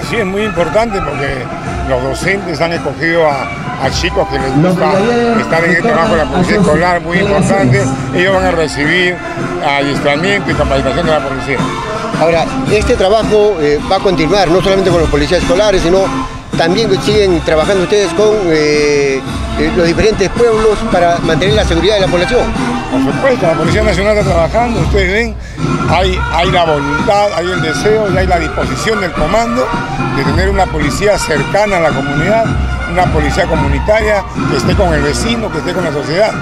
Así es muy importante porque los docentes han escogido a, a chicos que les gusta estar en el trabajo de la policía escolar, muy importante. Ellos van a recibir adiestramiento y capacitación de la policía. Ahora, este trabajo eh, va a continuar, no solamente con los policías escolares, sino también siguen trabajando ustedes con eh, eh, los diferentes pueblos para mantener la seguridad de la población. Por supuesto, la Policía Nacional está trabajando, ustedes ven, hay, hay la voluntad, hay el deseo y hay la disposición del comando de tener una policía cercana a la comunidad, una policía comunitaria que esté con el vecino, que esté con la sociedad.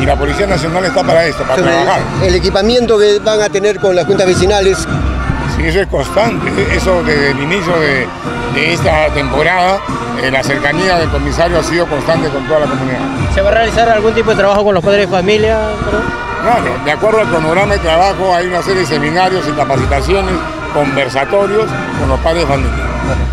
Y la Policía Nacional está para esto, para trabajar. El equipamiento que van a tener con las juntas vecinales. Sí, eso es constante, eso desde el inicio de, de esta temporada, eh, la cercanía del comisario ha sido constante con toda la comunidad. ¿Se va a realizar algún tipo de trabajo con los padres de familia? Claro, de acuerdo al cronograma de trabajo hay una serie de seminarios y capacitaciones, conversatorios con los padres de familia.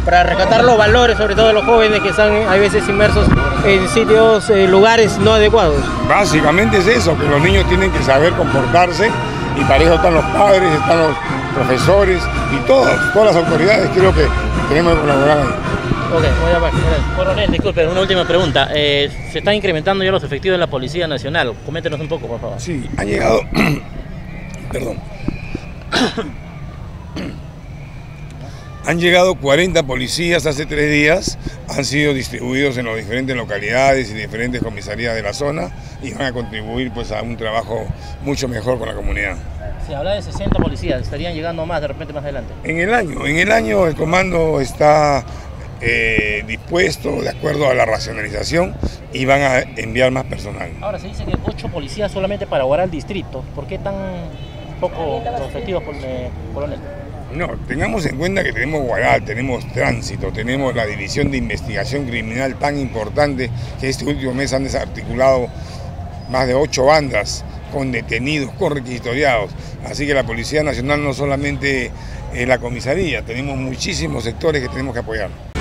Para rescatar los valores, sobre todo de los jóvenes que están a veces inmersos en sitios, eh, lugares no adecuados. Básicamente es eso, que los niños tienen que saber comportarse y para eso están los padres, están los profesores y todas, todas las autoridades creo que tenemos que colaborar ahí. Ok, voy a llamar. Coronel, disculpe, una última pregunta. Eh, se están incrementando ya los efectivos de la Policía Nacional. Coméntenos un poco, por favor. Sí, han llegado. Perdón. Han llegado 40 policías hace tres días, han sido distribuidos en las diferentes localidades y diferentes comisarías de la zona y van a contribuir pues, a un trabajo mucho mejor con la comunidad. Se habla de 60 policías, estarían llegando más de repente más adelante. En el año, en el año el comando está eh, dispuesto de acuerdo a la racionalización y van a enviar más personal. Ahora se dice que 8 policías solamente para guardar el distrito. ¿Por qué tan poco efectivos, eh, coronel? No, tengamos en cuenta que tenemos Guaral, tenemos tránsito, tenemos la división de investigación criminal tan importante que este último mes han desarticulado más de ocho bandas con detenidos, con requisitoriados. Así que la Policía Nacional no solamente es la comisaría, tenemos muchísimos sectores que tenemos que apoyar.